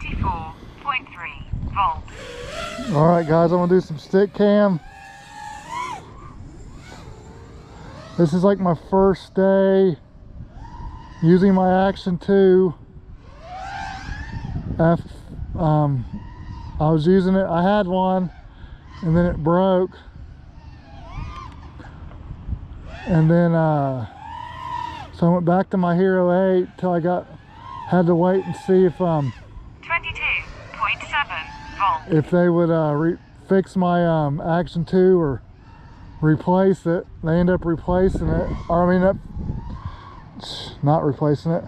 24.3 volts. All right, guys, I'm gonna do some stick cam. This is like my first day using my Action 2. F, um, I was using it, I had one, and then it broke. And then, uh, so I went back to my Hero 8 till I got, had to wait and see if, um, 22.7 volts. If they would uh, re- fix my um, Action 2 or replace it. They end up replacing it. Or I mean, up, not replacing it.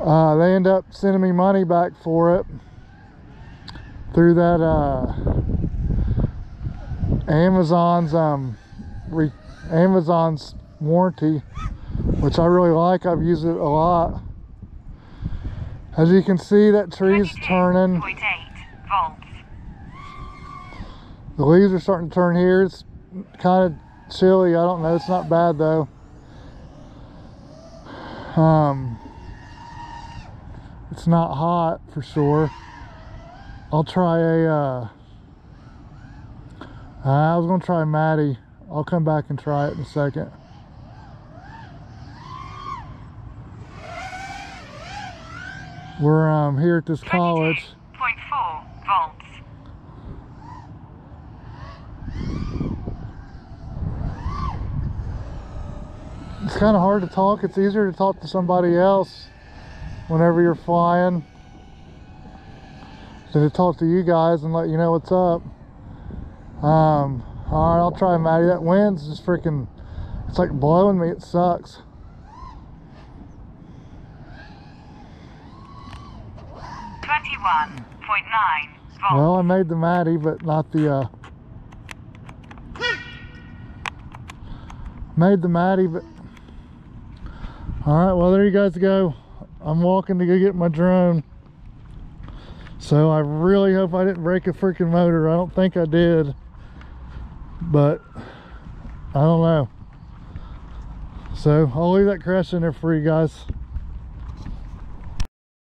Uh, they end up sending me money back for it through that uh, Amazon's um, re- Amazon's warranty, which I really like. I've used it a lot. As you can see, that tree's turning. 22.8 volts. The leaves are starting to turn here. It's kind of chilly. I don't know. It's not bad though. Um, it's not hot for sure. I'll try a. Uh, I was gonna try Matty. I'll come back and try it in a second. We're um, here at this college. 22.4 volts. It's kind of hard to talk. It's easier to talk to somebody else whenever you're flying than to talk to you guys and let you know what's up. Um, all right, I'll try Matty. That wind's just freaking, it's like blowing me. It sucks. Twenty-one point nine. Well, I made the Matty, but not the, uh, made the Matty, but, all right, well, there you guys go. I'm walking to go get my drone. So I really hope I didn't break a freaking motor. I don't think I did, but I don't know. So I'll leave that crash in there for you guys.